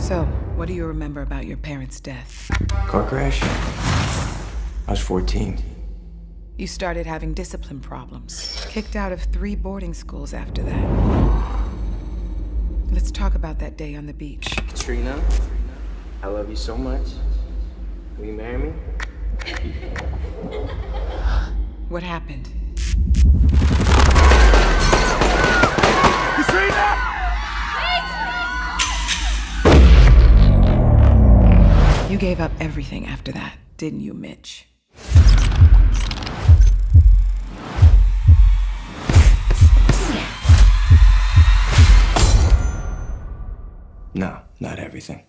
So, what do you remember about your parents' death? Car crash? I was 14. You started having discipline problems. Kicked out of three boarding schools after that. Let's talk about that day on the beach. Katrina, I love you so much. Will you marry me? What happened? Gave up everything after that, didn't you, Mitch? No, not everything.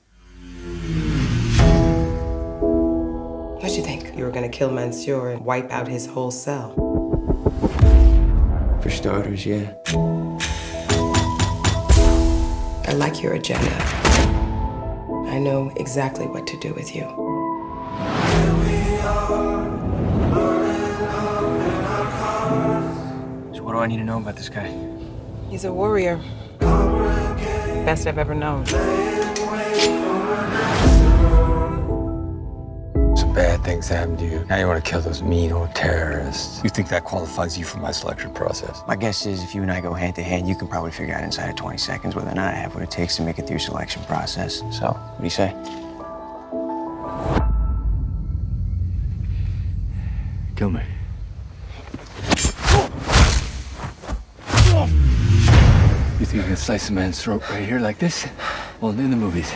What'd you think? You were gonna kill Mansour and wipe out his whole cell. For starters, yeah. I like your agenda. I know exactly what to do with you. So what do I need to know about this guy? He's a warrior. Best I've ever known. Bad things happened to you. Now you want to kill those mean old terrorists. You think that qualifies you for my selection process? My guess is if you and I go hand to hand, you can probably figure out inside of 20 seconds whether or not I have what it takes to make it through selection process. So, what do you say? Kill me. You think you can slice a man's throat right here like this? Well, in the movies.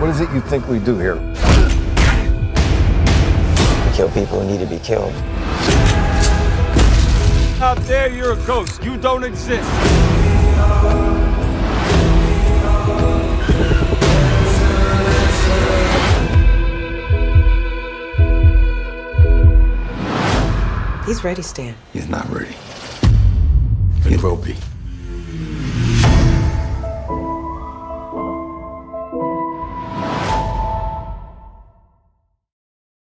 What is it you think we do here? We kill people who need to be killed. Out there, you're a ghost. You don't exist. He's ready, Stan. He's not ready. He will be.